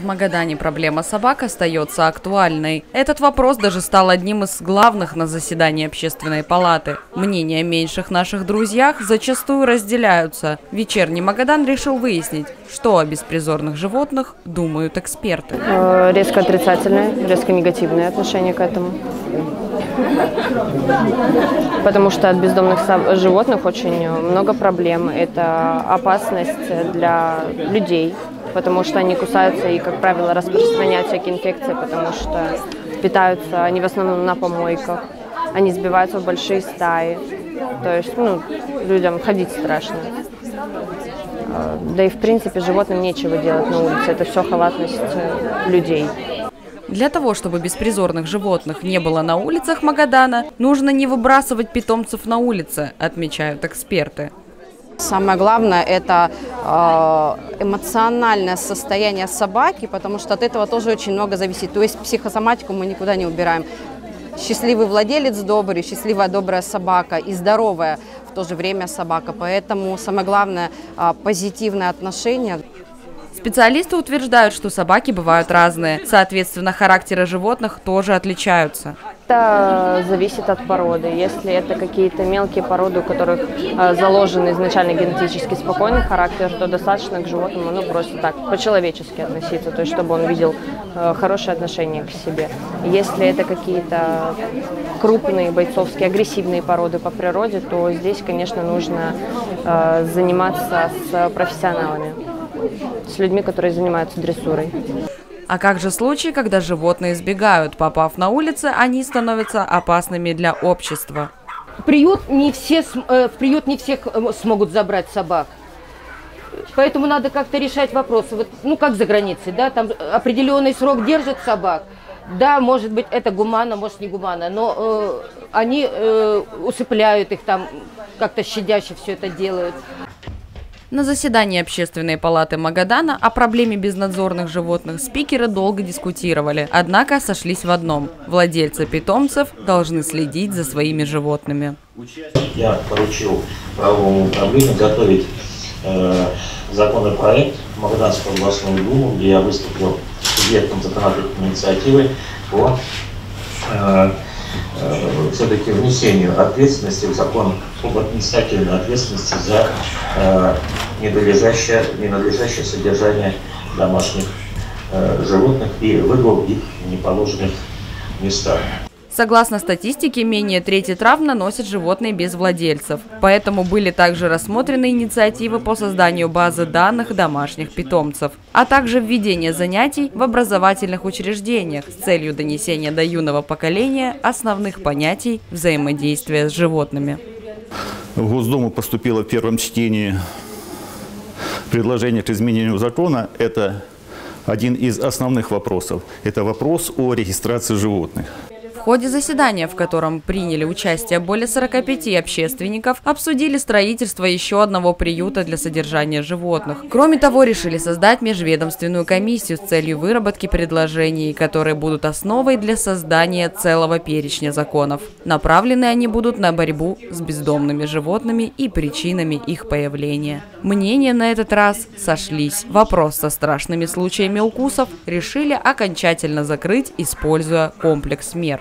В Магадане проблема собак остается актуальной. Этот вопрос даже стал одним из главных на заседании общественной палаты. Мнения меньших наших друзьях зачастую разделяются. Вечерний Магадан решил выяснить, что о беспризорных животных думают эксперты. Э, резко отрицательное, резко негативное отношение к этому. Потому что от бездомных животных очень много проблем. Это опасность для людей, потому что они кусаются и, как правило, распространяют всякие инфекции, потому что питаются они в основном на помойках, они сбиваются в большие стаи, то есть ну, людям ходить страшно. А, да и в принципе животным нечего делать на улице, это все халатность э, людей. Для того, чтобы беспризорных животных не было на улицах Магадана, нужно не выбрасывать питомцев на улице, отмечают эксперты. Самое главное – это э, эмоциональное состояние собаки, потому что от этого тоже очень много зависит. То есть психосоматику мы никуда не убираем. Счастливый владелец добрый, счастливая добрая собака и здоровая в то же время собака. Поэтому самое главное э, – позитивное отношение. Специалисты утверждают, что собаки бывают разные. Соответственно, характеры животных тоже отличаются. Это зависит от породы. Если это какие-то мелкие породы, у которых э, заложен изначально генетически спокойный характер, то достаточно к животному ну, просто так, по-человечески относиться, то есть чтобы он видел э, хорошее отношение к себе. Если это какие-то крупные бойцовские, агрессивные породы по природе, то здесь, конечно, нужно э, заниматься с профессионалами с людьми, которые занимаются дрессурой. А как же случаи, когда животные избегают? Попав на улицы, они становятся опасными для общества. Приют не все, э, в приют не всех э, смогут забрать собак. Поэтому надо как-то решать вопросы. Вот, ну, как за границей, да, там определенный срок держат собак. Да, может быть, это гуманно, может, не гуманно, но э, они э, усыпляют их там, как-то щадяще все это делают. На заседании Общественной палаты Магадана о проблеме безнадзорных животных спикеры долго дискутировали, однако сошлись в одном – владельцы питомцев должны следить за своими животными. Я поручил правовому управлению готовить э, законопроект Магаданскую областную думу, где я выступил субъектом законодательной инициативы по э, все-таки внесению ответственности в закон об административной ответственности за э, ненадлежащее, ненадлежащее содержание домашних э, животных и выгул их в неположенных местах. Согласно статистике, менее трети трав наносят животные без владельцев. Поэтому были также рассмотрены инициативы по созданию базы данных домашних питомцев, а также введение занятий в образовательных учреждениях с целью донесения до юного поколения основных понятий взаимодействия с животными. В Госдуму поступило в первом чтении предложение к изменению закона. Это один из основных вопросов. Это вопрос о регистрации животных ходе заседания, в котором приняли участие более 45 общественников, обсудили строительство еще одного приюта для содержания животных. Кроме того, решили создать межведомственную комиссию с целью выработки предложений, которые будут основой для создания целого перечня законов. Направлены они будут на борьбу с бездомными животными и причинами их появления. Мнения на этот раз сошлись. Вопрос со страшными случаями укусов решили окончательно закрыть, используя комплекс мер.